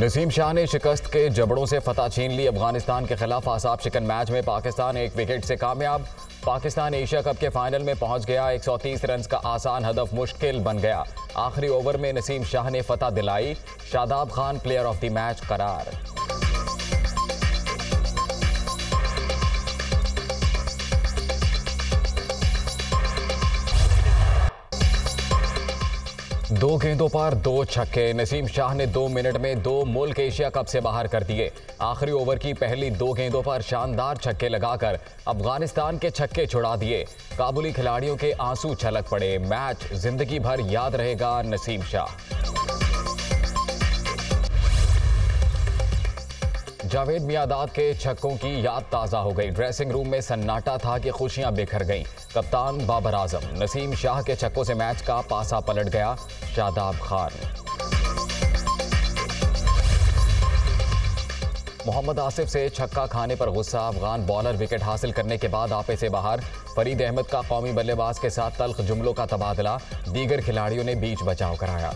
नसीम शाह ने शिकस्त के जबड़ों से फतह छीन ली। अफ़गानिस्तान के खिलाफ आसाब शिकन मैच में पाकिस्तान एक विकेट से कामयाब। पाकिस्तान एशिया कप के फाइनल में पहुँच गया। 130 रन का आसान हदफ मुश्किल बन गया। आखिरी ओवर में नसीम शाह ने फतह दिलाई। Shadab Khan, player of the match, करार। दो गेंदों पर दो छक्के। नसीम शाह ने दो मिनट में दो मुल्क एशिया कप से बाहर कर दिए। आखिरी ओवर की पहली दो गेंदों पर शानदार छक्के लगाकर अफ़गानिस्तान के छक्के छुड़ा दिए। काबुली खिलाड़ियों के आँसू छलक पड़े। मैच ज़िंदगी भर याद रहेगा नसीम शाह। जावेद मियादाद के छक्कों की याद ताज़ा हो गई। ड्रेसिंग रूम में सन्नाटा था कि खुशियाँ बिखर गईं। कप्तान बाबर आज़म नसीम शाह के छक्कों से मैच का पासा पलट गया शादाब खान। मोहम्मद आसिफ से छक्का खाने पर गुस्सा, अफगान बॉलर विकेट हासिल करने के बाद आपे से बाहर, फरीद अहमद का कौमी बल्लेबाज के साथ तल्ख जुमलों का तबादला, दीगर खिलाड़ियों ने बीच बचाव कराया।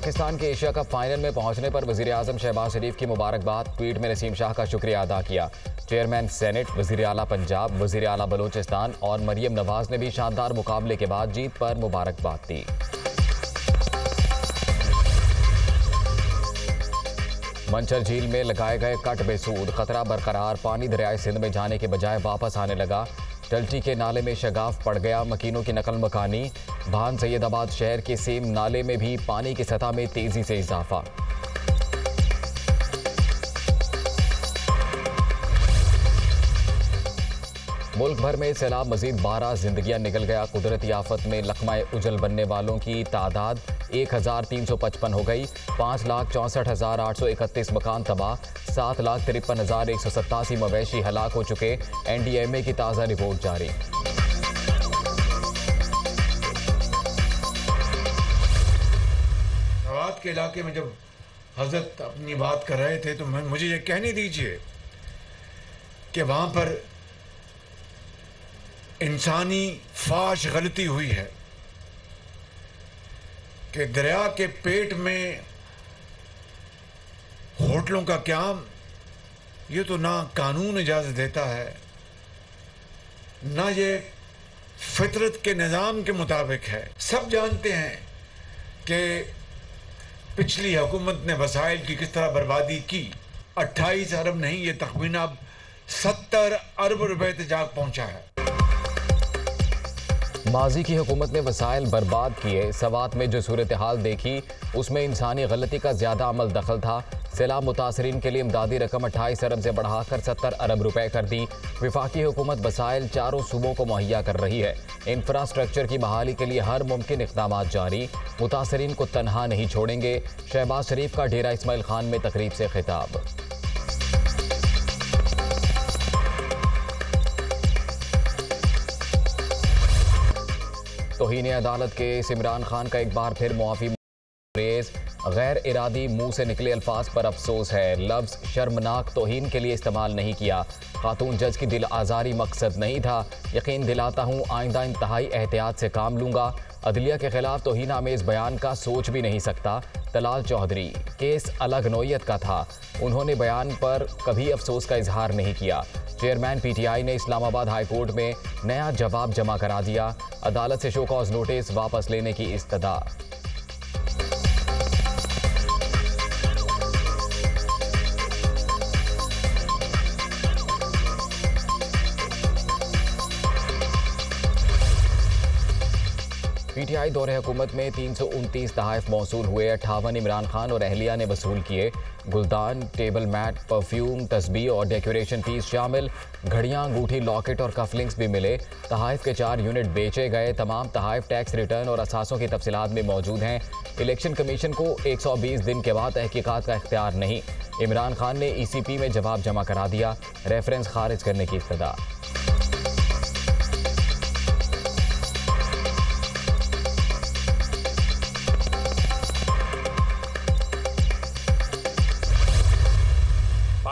पाकिस्तान के एशिया कप फाइनल में पहुँचने पर वज़ीर आज़म शहबाज शरीफ की मुबारकबाद, ट्वीट में नसीम शाह का शुक्रिया अदा किया। चेयरमैन सेनेट वज़ीर अला पंजाब वज़ीर अला बलोचिस्तान और मरियम नवाज़ ने भी शानदार मुकाबले के बाद जीत पर मुबारकबाद दी। मंचर झील में लगाए गए कट बेसूद खतरा बरकरार, पानी दरियाए सिंध में जाने के बजाय वापस आने लगा। टल्टी के नाले में शगाफ पड़ गया। मकीनों की नकल मकानी। भान सैदाबाद शहर के सेम नाले में भी पानी की सतह में तेज़ी से इजाफा। मुल्क भर में सैलाब मजीद बारह जिंदगियाँ निकल गया। कुदरती आफत में लखमाए उजल बनने वालों की तादाद एक हज़ार तीन सौ पचपन हो गई। पाँच लाख चौंसठ हज़ार आठ सौ इकतीस मकान तबाह। सात लाख तिरपन हज़ार एक सौ सत्तासी मवेशी हलाक हो चुके। एनडीएमए की ताज़ा रिपोर्ट जारी। के इलाके में जब हज़रत अपनी बात कर रहे थे तो मुझे ये कहने दीजिए कि वहाँ पर इंसानी फाश गलती हुई है कि दरिया के पेट में होटलों का क्याम, ये तो ना कानून इजाज़त देता है, ना ये फितरत के निज़ाम के मुताबिक है। सब जानते हैं कि पिछली हुकूमत ने वसाइल की किस तरह बर्बादी की। अट्ठाईस अरब नहीं, ये तखमीना अब सत्तर अरब रुपए तक पहुँचा है। माजी की हुकूमत ने वसाइल बर्बाद किए। सवात में जो सूरत हाल देखी, उसमें इंसानी गलती का ज़्यादा अमल दखल था। सैलाब मुतासरीन के लिए इमदादी रकम अट्ठाईस अरब से बढ़ाकर सत्तर अरब रुपए कर दी। विफाकी हुकूमत वसाइल चारों सूबों को मुहैया कर रही है। इंफ्रास्ट्रक्चर की बहाली के लिए हर मुमकिन इकदाम जारी। मुतासरीन को तनहा नहीं छोड़ेंगे। शहबाज शरीफ का डेरा इसमाइल खान में तकरीब से खिताब। तोहन अदालत के इमरान खान का एक बार फिर मुआफ़ी रेज गैर इरादी मुँह से निकले अल्फाज पर अफसोस है। लफ्ज़ शर्मनाक तोहन के लिए इस्तेमाल नहीं किया। खातून जज की दिल आज़ारी मकसद नहीं था। यकीन दिलाता हूँ, आइंदा इंतहाई एहतियात से काम लूँगा। अदलिया के खिलाफ तोहन आमेज़ बयान का सोच भी नहीं सकता। तलाल चौधरी, केस अलग नोयत का था। उन्होंने बयान पर कभी अफसोस का इजहार नहीं किया। चेयरमैन पीटीआई ने इस्लामाबाद हाईकोर्ट में नया जवाब जमा करा दिया। अदालत से शो कॉज नोटिस वापस लेने की इस्तदा। पीटीआई दौरे हुकूमत में तीन सौ उनतीस तहफ़ मौसू हुए। अट्ठावन इमरान खान और अहलिया ने वसूल किए। गुलदान, टेबल मैट, परफ्यूम तस्बी और डेकोरेशन फ़ीस शामिल। घड़ियाँ, अंगूठी, लॉकेट और कफलिंग्स भी मिले। तहफ़ के चार यूनिट बेचे गए। तमाम तहफ़ टैक्स रिटर्न और असासों की तफसीत में मौजूद हैं। इलेक्शन कमीशन को एक सौ बीस दिन के बाद तहकीक़ात का इख्तियार नहीं। इमरान खान ने ई सी पी में जवाब जमा करा दिया। रेफरेंस खारिज करने की इस्तः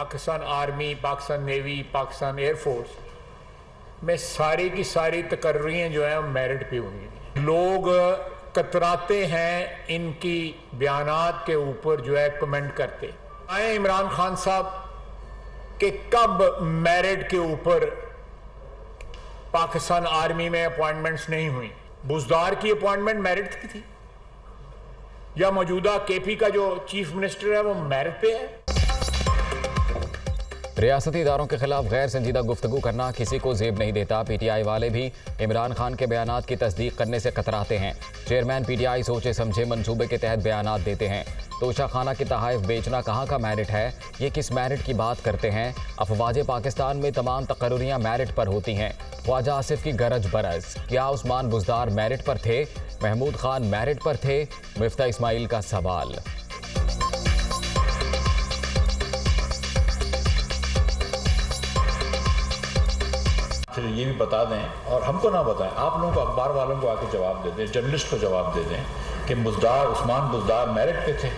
Pakistan army, Pakistan navy, Pakistan air force में सारी की सारी तकर्रियाँ जो हैं मेरिट पे होंगी। लोग कतराते हैं इनकी बयान के ऊपर जो है कमेंट करते। आए इमरान खान साहब के कब मेरिट के ऊपर पाकिस्तान आर्मी में अपॉइंटमेंट्स नहीं हुई? बुजदार की अपॉइंटमेंट मेरिट की थी? या मौजूदा केपी का जो चीफ मिनिस्टर है वो मेरिट पे है? रियासती इदारों के खिलाफ गैर संजीदा गुफ्तगु करना किसी को जेब नहीं देता। पीटीआई वाले भी इमरान खान के बयान की तस्दीक करने से कतराते हैं। चेयरमैन पीटीआई सोचे समझे मंसूबे के तहत बयान देते हैं। तोशा खाना के तहाइफ बेचना कहाँ का मेरिट है? ये किस मेरिट की बात करते हैं? अफवाज पाकिस्तान में तमाम तकरियाँ मेरिट पर होती हैं। ख्वाजा आसिफ की गरज बरस। क्या उस्मान बुजदार मेरिट पर थे? महमूद खान मेरिट पर थे? मिफ्ता इस्माइल का सवाल। फिर ये भी बता दें, और हमको ना बताएँ। आप लोगों को अखबार वालों को आके जवाब दे दें, जर्नलिस्ट को जवाब दे दें कि मुजदार, उस्मान बुजदार मेरिट पे थे,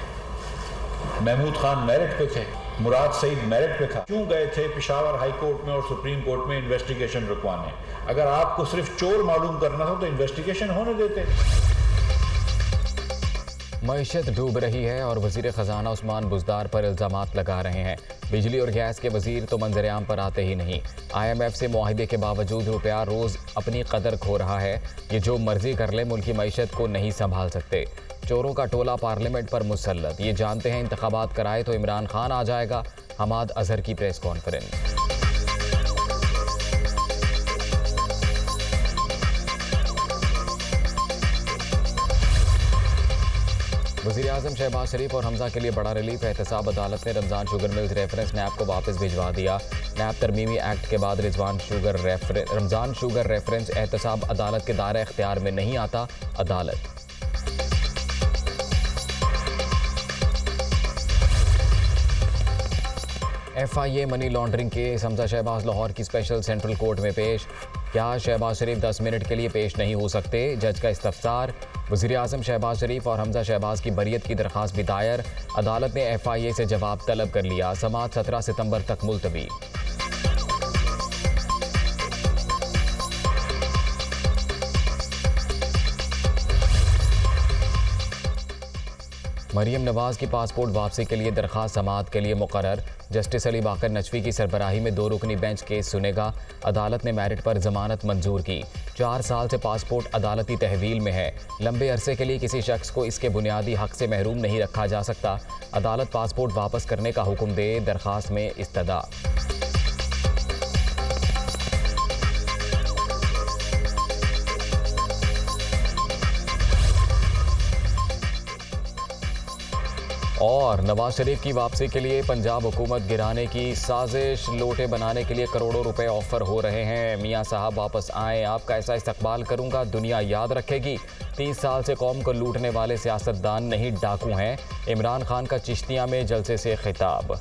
महमूद खान मेरिट पे थे, मुराद सईद मेरिट पे था। क्यों गए थे पिशावर हाई कोर्ट में और सुप्रीम कोर्ट में इन्वेस्टिगेशन रुकवाने? अगर आपको सिर्फ़ चोर मालूम करना हो तो इन्वेस्टिगेशन होने देते। मीशत डूब रही है और वज़ीर ख़जाना उस्मान बुजदार पर इल्ज़ाम लगा रहे हैं। बिजली और गैस के वज़ीर तो मंजरेआम पर आते ही नहीं। आई एम एफ़ से माहदे के बावजूद रुपया रोज़ अपनी कदर खो रहा है। ये जो मर्ज़ी कर ले, मुल्की मीशत को नहीं संभाल सकते। चोरों का टोला पार्लियामेंट पर मुसलत ये जानते हैं इंतबात कराए तो इमरान खान आ जाएगा। हमाद अजहर की प्रेस कॉन्फ्रेंस। वजी अजम शहबाज शरीफ और हमजा के लिए बड़ा रिलीफ एहतसाब अदालत ने Ramzan sugar mills reference NAB को वापस भिजवा दिया। नैब तरमीमी एक्ट के बाद Rizwan sugar Ramzan sugar reference एहतसाब अदालत के दायरा इख्तियार में नहीं आता। अदालत F I A money laundering case, Hamza Shahbaz Lahore की स्पेशल सेंट्रल कोर्ट में पेश। क्या शहबाज शरीफ दस मिनट के लिए पेश नहीं हो सकते? जज का इस्तफसार वजी अजम शहबाज शरीफ और हमजा शहबाज की बरीत की दरख्वास्त भी दायर। अदालत ने एफ़ आई ए से जवाब तलब कर लिया। समात सत्रह सितंबर तक मुलतवी। मरीम नवाज़ की पासपोर्ट वापसी के लिए दरख्वास्त समात के लिए मुकर जस्टिस अली बाकर नचवी की सरबराही में दो रुकनी बेंच केस सुनेगा। अदालत ने मेरिट पर जमानत मंजूर की। चार साल से पासपोर्ट अदालती तहवील में है। लंबे अरसे के लिए किसी शख्स को इसके बुनियादी हक से महरूम नहीं रखा जा सकता। अदालत पासपोर्ट वापस करने का हुक्म दे, दरख्वास्त में इस्तदा। और नवाज़ शरीफ की वापसी के लिए पंजाब हुकूमत गिराने की साजिश, लोटे बनाने के लिए करोड़ों रुपए ऑफ़र हो रहे हैं। मियाँ साहब वापस आए, आपका ऐसा इस्तकबाल करूँगा, दुनिया याद रखेगी। तीस साल से कौम को लूटने वाले सियासतदान नहीं डाकू हैं। इमरान खान का चिश्तिया में जलसे से खिताब।